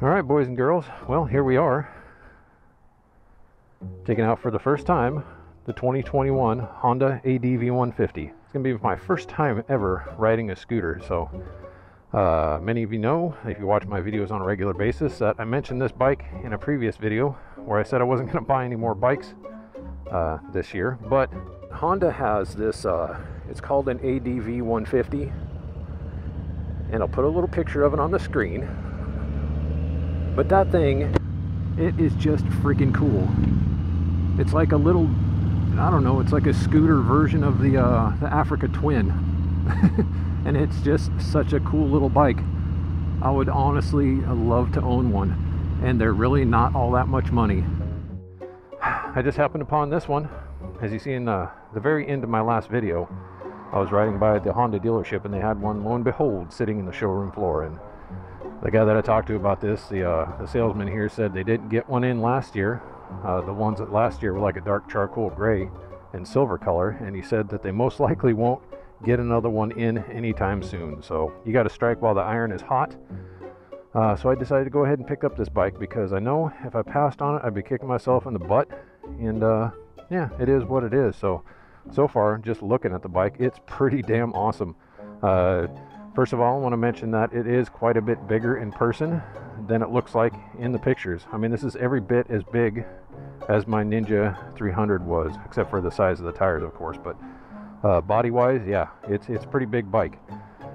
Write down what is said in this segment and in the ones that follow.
All right, boys and girls. Well, here we are. Taking out for the first time the 2021 Honda ADV 150. It's going to be my first time ever riding a scooter. So, uh, many of you know, if you watch my videos on a regular basis, that I mentioned this bike in a previous video where I said I wasn't going to buy any more bikes uh, this year. But Honda has this, uh, it's called an ADV 150. And I'll put a little picture of it on the screen but that thing, it is just freaking cool. It's like a little, I don't know, it's like a scooter version of the, uh, the Africa Twin. and it's just such a cool little bike. I would honestly love to own one. And they're really not all that much money. I just happened upon this one. As you see in the, the very end of my last video, I was riding by the Honda dealership and they had one, lo and behold, sitting in the showroom floor. And the guy that I talked to about this, the, uh, the salesman here said they didn't get one in last year. Uh, the ones that last year were like a dark charcoal gray and silver color, and he said that they most likely won't get another one in anytime soon. So you got to strike while the iron is hot. Uh, so I decided to go ahead and pick up this bike because I know if I passed on it, I'd be kicking myself in the butt. And uh, yeah, it is what it is. So so far, just looking at the bike, it's pretty damn awesome. First of all, I want to mention that it is quite a bit bigger in person than it looks like in the pictures. I mean, this is every bit as big as my Ninja 300 was, except for the size of the tires, of course. But uh, body-wise, yeah, it's it's a pretty big bike.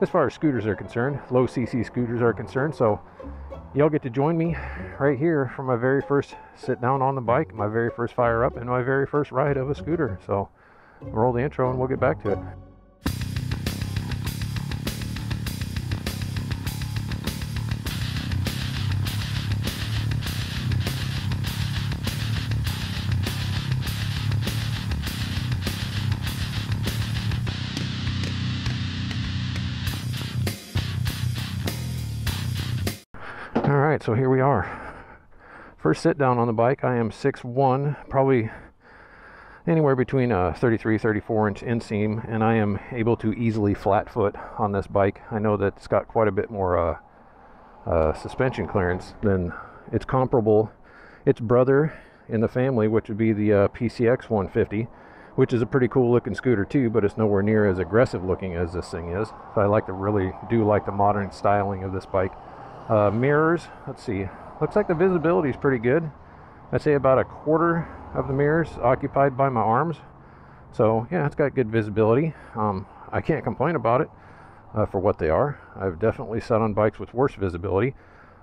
As far as scooters are concerned, low CC scooters are concerned, so y'all get to join me right here for my very first sit down on the bike, my very first fire up, and my very first ride of a scooter. So roll the intro and we'll get back to it. So here we are. First sit down on the bike, I am 6'1", probably anywhere between a 33, 34 inch inseam, and I am able to easily flat foot on this bike. I know that it's got quite a bit more uh, uh, suspension clearance than its comparable, its brother in the family, which would be the uh, PCX 150, which is a pretty cool looking scooter too, but it's nowhere near as aggressive looking as this thing is. So I like to really do like the modern styling of this bike. Uh, mirrors, let's see, looks like the visibility is pretty good. I'd say about a quarter of the mirrors occupied by my arms. So yeah, it's got good visibility. Um, I can't complain about it uh, for what they are. I've definitely sat on bikes with worse visibility.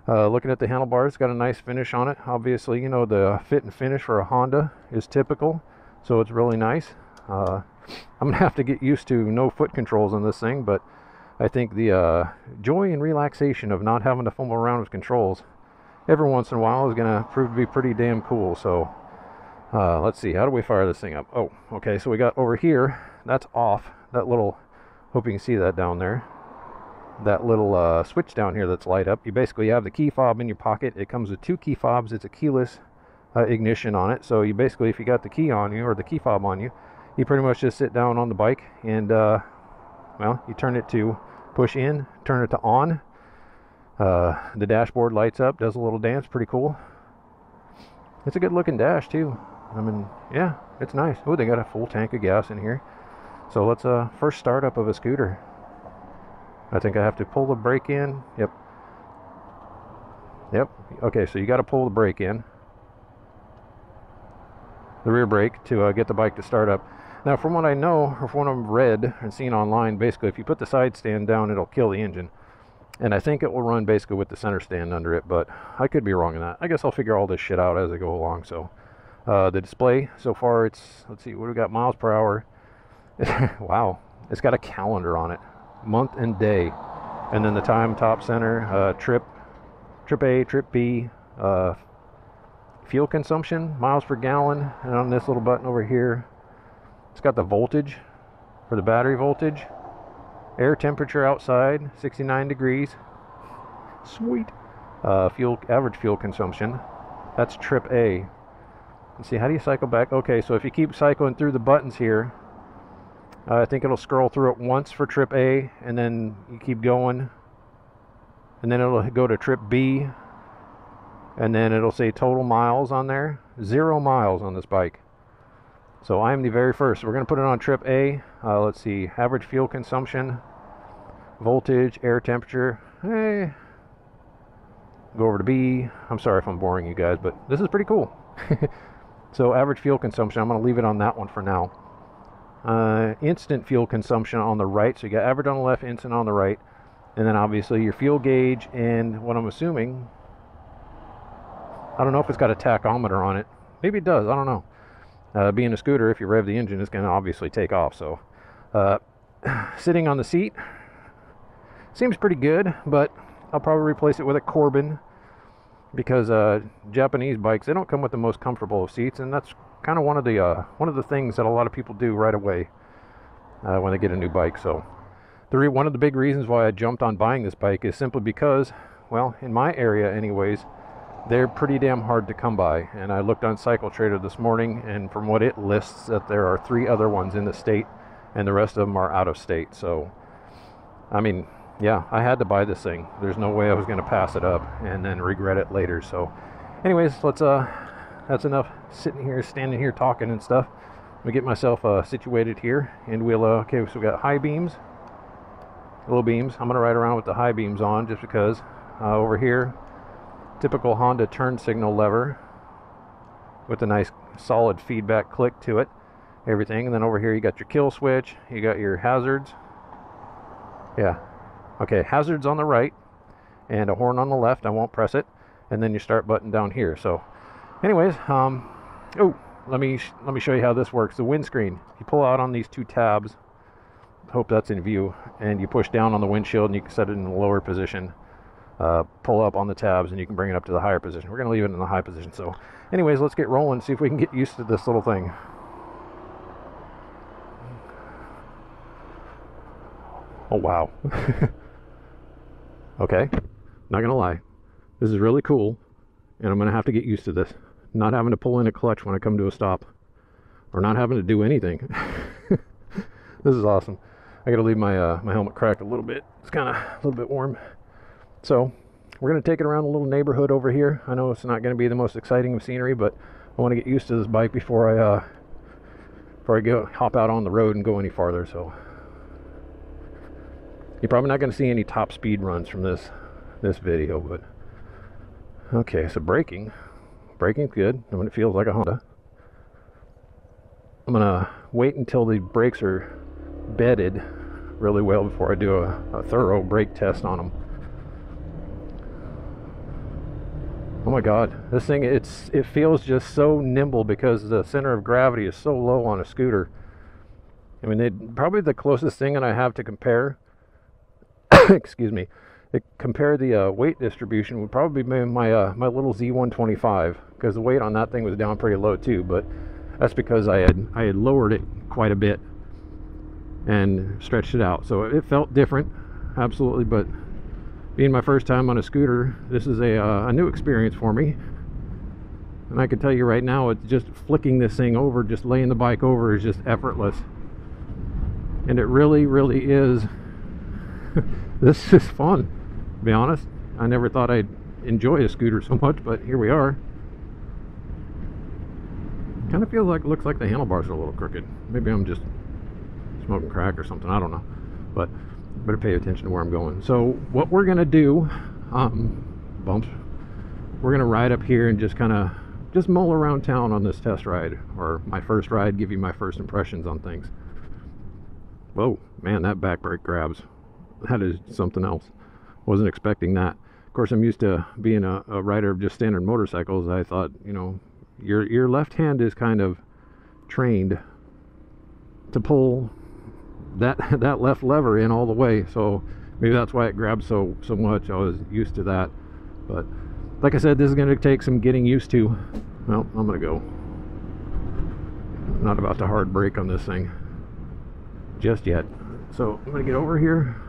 Uh, looking at the handlebars, got a nice finish on it. Obviously, you know, the fit and finish for a Honda is typical, so it's really nice. Uh, I'm going to have to get used to no foot controls on this thing, but I think the uh, joy and relaxation of not having to fumble around with controls every once in a while is going to prove to be pretty damn cool. So uh, let's see, how do we fire this thing up? Oh, okay, so we got over here, that's off. That little, hope you can see that down there. That little uh, switch down here that's light up. You basically have the key fob in your pocket. It comes with two key fobs. It's a keyless uh, ignition on it. So you basically, if you got the key on you or the key fob on you, you pretty much just sit down on the bike and, uh, well, you turn it to push in, turn it to on. Uh, the dashboard lights up, does a little dance, pretty cool. It's a good looking dash too. I mean, yeah, it's nice. Oh, they got a full tank of gas in here. So let's uh first startup of a scooter. I think I have to pull the brake in. Yep. Yep. Okay, so you got to pull the brake in. The rear brake to uh, get the bike to start up. Now, from what I know, or from what I've read and seen online, basically, if you put the side stand down, it'll kill the engine. And I think it will run basically with the center stand under it, but I could be wrong in that. I guess I'll figure all this shit out as I go along. So, uh, the display so far, it's let's see, what we got? Miles per hour. wow, it's got a calendar on it, month and day, and then the time, top center, uh, trip, trip A, trip B, uh, fuel consumption, miles per gallon, and on this little button over here, it's got the voltage for the battery voltage. Air temperature outside, 69 degrees. Sweet. Uh, fuel average fuel consumption. That's trip A. Let's see, how do you cycle back? Okay, so if you keep cycling through the buttons here, uh, I think it'll scroll through it once for trip A, and then you keep going, and then it'll go to trip B, and then it'll say total miles on there. Zero miles on this bike. So I am the very first. We're going to put it on trip A. Uh, let's see, average fuel consumption, voltage, air temperature. Hey, go over to B. I'm sorry if I'm boring you guys, but this is pretty cool. so average fuel consumption, I'm going to leave it on that one for now. Uh, instant fuel consumption on the right. So you got average on the left, instant on the right. And then obviously your fuel gauge and what I'm assuming, I don't know if it's got a tachometer on it. Maybe it does, I don't know. Uh, being a scooter, if you rev the engine, it's going to obviously take off. So uh, sitting on the seat seems pretty good, but I'll probably replace it with a Corbin because uh, Japanese bikes they don't come with the most comfortable of seats, and that's kind of one of the uh, one of the things that a lot of people do right away uh, when they get a new bike. So the one of the big reasons why I jumped on buying this bike is simply because, well, in my area, anyways, they're pretty damn hard to come by. And I looked on Cycle Trader this morning, and from what it lists, that there are three other ones in the state, and the rest of them are out of state. So, I mean, yeah, I had to buy this thing. There's no way I was going to pass it up and then regret it later. So, anyways, let's uh, that's enough sitting here, standing here, talking and stuff. Let me get myself uh, situated here, and we'll uh, okay. So we got high beams, low beams. I'm gonna ride around with the high beams on just because. Uh, over here, typical Honda turn signal lever with a nice solid feedback click to it. Everything, and then over here you got your kill switch. You got your hazards. Yeah, Okay, hazards on the right and a horn on the left. I won't press it. And then your start button down here. So anyways, um, oh, let me, let me show you how this works. The windscreen, you pull out on these two tabs. Hope that's in view. And you push down on the windshield and you can set it in the lower position. Uh, pull up on the tabs and you can bring it up to the higher position. We're going to leave it in the high position. So anyways, let's get rolling. See if we can get used to this little thing. Oh, wow. Okay, not gonna lie, this is really cool, and I'm gonna have to get used to this. Not having to pull in a clutch when I come to a stop, or not having to do anything. this is awesome. I gotta leave my uh, my helmet cracked a little bit. It's kind of a little bit warm. So we're gonna take it around a little neighborhood over here. I know it's not gonna be the most exciting of scenery, but I want to get used to this bike before I uh, before I go hop out on the road and go any farther. So you're probably not going to see any top speed runs from this this video, but okay. So braking, braking's good. I mean, it feels like a Honda. I'm gonna wait until the brakes are bedded really well before I do a, a thorough brake test on them. Oh my god, this thing it's it feels just so nimble because the center of gravity is so low on a scooter. I mean, it, probably the closest thing that I have to compare excuse me, it, compare the uh, weight distribution would probably be my uh, my little Z125 because the weight on that thing was down pretty low too. But that's because I had I had lowered it quite a bit and stretched it out, so it felt different, absolutely. But being my first time on a scooter, this is a uh, a new experience for me. And I can tell you right now, it's just flicking this thing over, just laying the bike over is just effortless. And it really, really is this is fun, to be honest. I never thought I'd enjoy a scooter so much, but here we are. Kind of feels like, looks like the handlebars are a little crooked. Maybe I'm just smoking crack or something, I don't know. But better pay attention to where I'm going. So what we're gonna do, um, bumps, we're gonna ride up here and just kind of just mull around town on this test ride or my first ride give you my first impressions on things whoa man that back brake grabs that is something else. Wasn't expecting that. Of course, I'm used to being a, a rider of just standard motorcycles. I thought, you know, your your left hand is kind of trained to pull that that left lever in all the way. So maybe that's why it grabs so so much. I was used to that. But like I said, this is going to take some getting used to. Well, I'm to go. I'm not about to hard brake on this thing just yet. So I'm to get over here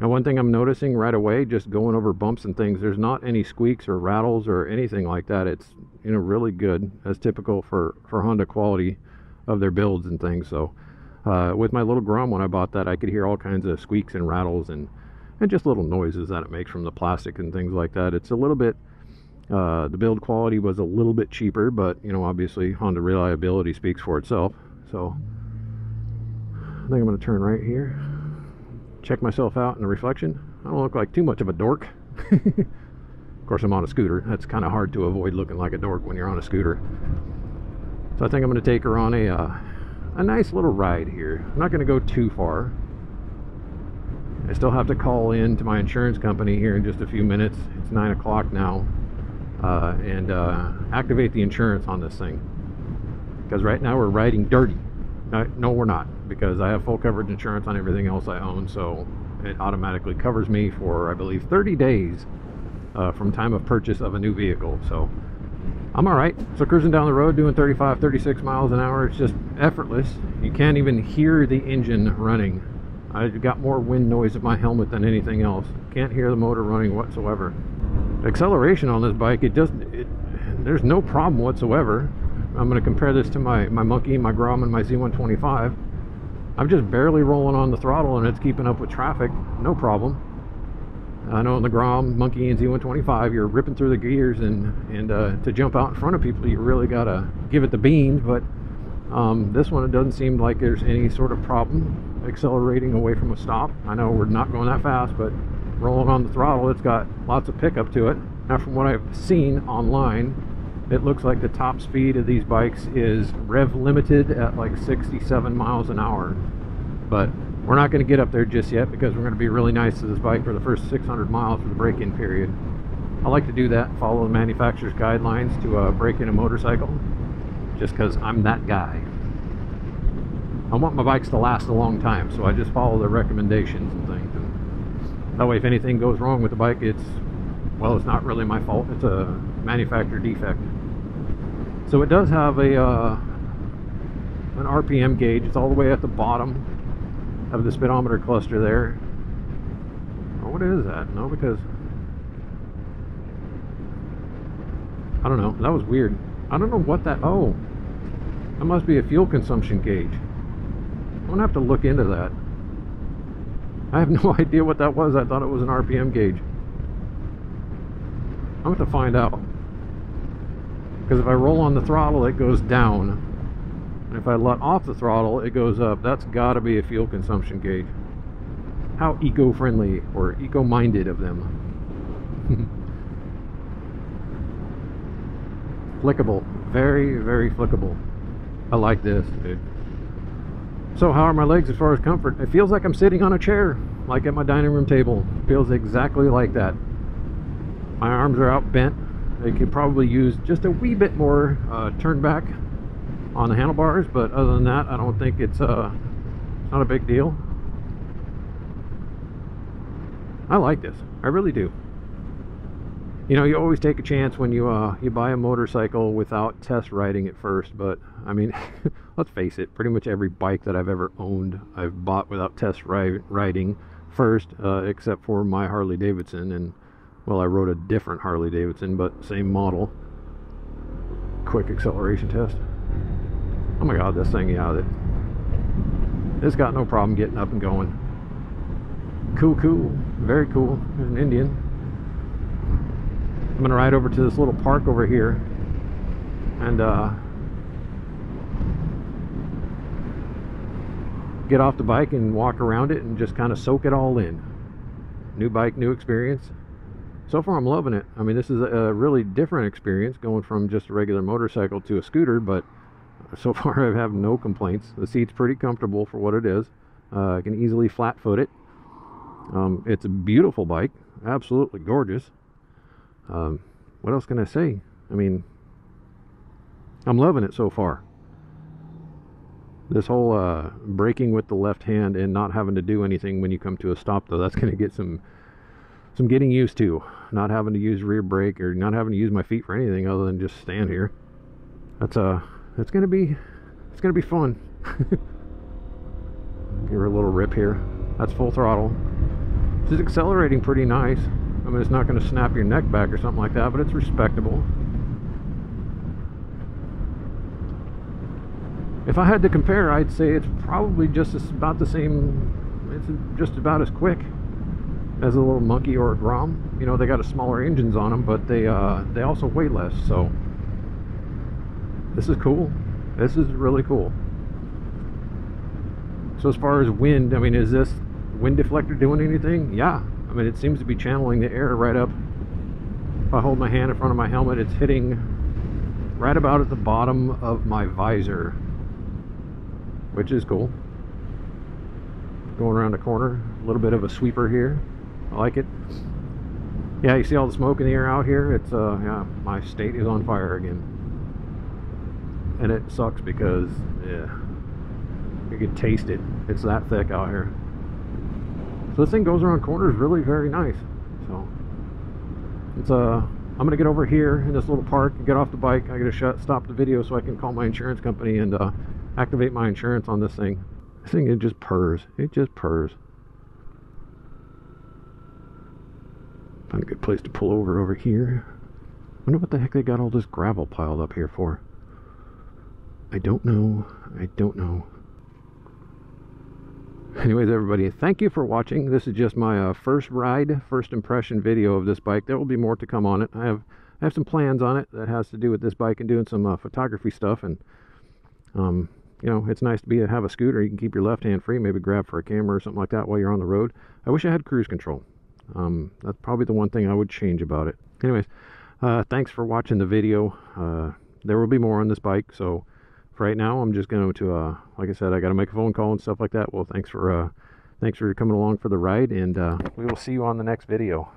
and one thing I'm noticing right away, just going over bumps and things, there's not any squeaks or rattles or anything like that. It's you know really good, as typical for for Honda quality of their builds and things. So uh, with my little Grom when I bought that, I could hear all kinds of squeaks and rattles and and just little noises that it makes from the plastic and things like that. It's a little bit Uh, the build quality was a little bit cheaper, but you know, obviously Honda reliability speaks for itself. So I think I'm going to turn right here, check myself out in the reflection. I don't look like too much of a dork. of course, I'm on a scooter. That's kind of hard to avoid looking like a dork when you're on a scooter. So I think I'm going to take her on a uh, a nice little ride here. I'm not going to go too far. I still have to call in to my insurance company here in just a few minutes. It's 9 o'clock now. Uh, and uh, activate the insurance on this thing. Because right now we're riding dirty. No, we're not. Because I have full coverage insurance on everything else I own. So it automatically covers me for, I believe, 30 days uh, from time of purchase of a new vehicle. So I'm all right. So cruising down the road doing 35, 36 miles an hour, it's just effortless. You can't even hear the engine running. I've got more wind noise at my helmet than anything else. Can't hear the motor running whatsoever. Acceleration on this bike, it doesn't, it, there's no problem whatsoever. I'm going to compare this to my, my Monkey, my Grom, and my Z125. I'm just barely rolling on the throttle and it's keeping up with traffic. No problem. I know in the Grom, Monkey, and Z125, you're ripping through the gears, and and uh, to jump out in front of people, you really gotta give it the beans. But um, this one, it doesn't seem like there's any sort of problem accelerating away from a stop. I know we're not going that fast, but rolling on the throttle, it's got lots of pickup to it. Now, from what I've seen online, it looks like the top speed of these bikes is rev limited at like 67 miles an hour. But we're not going to get up there just yet because we're going to be really nice to this bike for the first 600 miles for the break-in period. I like to do that, follow the manufacturer's guidelines to uh, break in a motorcycle, just because I'm that guy. I want my bikes to last a long time, so I just follow the recommendations and things. And that way, if anything goes wrong with the bike, it's, well, it's not really my fault. It's a manufacturer defect. So it does have a uh, an RPM gauge. It's all the way at the bottom of the speedometer cluster there. Oh, what is that? No, because I don't know. That was weird. I don't know what that. Oh, that must be a fuel consumption gauge. I'm gonna have to look into that. I have no idea what that was. I thought it was an RPM gauge. I'm going to find out. Because if I roll on the throttle, it goes down. And if I let off the throttle, it goes up. That's got to be a fuel consumption gauge. How eco-friendly or eco-minded of them. flickable. Very, very flickable. I like this, dude. So how are my legs as far as comfort? It feels like I'm sitting on a chair, like at my dining room table. Feels exactly like that. My arms are out bent. They could probably use just a wee bit more uh, turn back on the handlebars, but other than that, I don't think it's uh, not a big deal. I like this. I really do. You know, you always take a chance when you uh, you buy a motorcycle without test riding it first, but I mean, let's face it, pretty much every bike that I've ever owned, I've bought without test ri riding first, uh, except for my Harley Davidson, and well, I rode a different Harley Davidson, but same model. Quick acceleration test. Oh my god, this thing, yeah, it, it's got no problem getting up and going. Cool, cool, very cool. An Indian. I'm gonna ride over to this little park over here and uh, get off the bike and walk around it and just kind of soak it all in. New bike, new experience. So far I'm loving it. I mean this is a really different experience going from just a regular motorcycle to a scooter but so far I have no complaints. The seat's pretty comfortable for what it is. Uh, I can easily flat foot it. Um, it's a beautiful bike, absolutely gorgeous. Um, what else can I say? I mean, I'm loving it so far. This whole uh, braking with the left hand and not having to do anything when you come to a stop, though, that's going to get some some getting used to. Not having to use rear brake or not having to use my feet for anything other than just stand here. That's uh it's gonna be it's gonna be fun give her a little rip here that's full throttle she's accelerating pretty nice I mean it's not gonna snap your neck back or something like that but it's respectable if I had to compare I'd say it's probably just about the same it's just about as quick as a little monkey or a Grom. You know, they got a smaller engines on them, but they uh, they also weigh less. So this is cool. This is really cool. So as far as wind, I mean, is this wind deflector doing anything? Yeah. I mean, it seems to be channeling the air right up. If I hold my hand in front of my helmet, it's hitting right about at the bottom of my visor, which is cool. Going around the corner, a little bit of a sweeper here. I like it. Yeah, you see all the smoke in the air out here? It's, uh, yeah, my state is on fire again. And it sucks because, yeah, you can taste it. It's that thick out here. So this thing goes around corners really very nice. So, it's, uh, I'm gonna get over here in this little park and get off the bike. I gotta shut, stop the video so I can call my insurance company and, uh, activate my insurance on this thing. This thing, it just purrs. It just purrs. Find a good place to pull over over here. Wonder what the heck they got all this gravel piled up here for. I don't know. I don't know. Anyways, everybody, thank you for watching. This is just my uh, first ride, first impression video of this bike. There will be more to come on it. I have I have some plans on it that has to do with this bike and doing some uh, photography stuff. And um, you know, it's nice to be have a scooter. You can keep your left hand free, maybe grab for a camera or something like that while you're on the road. I wish I had cruise control. Um, that's probably the one thing I would change about it. Anyways, uh, thanks for watching the video. Uh, there will be more on this bike, so right now, I'm just going to, uh, like I said, I got to make a phone call and stuff like that. Well, thanks for, uh, thanks for coming along for the ride, and uh, we will see you on the next video.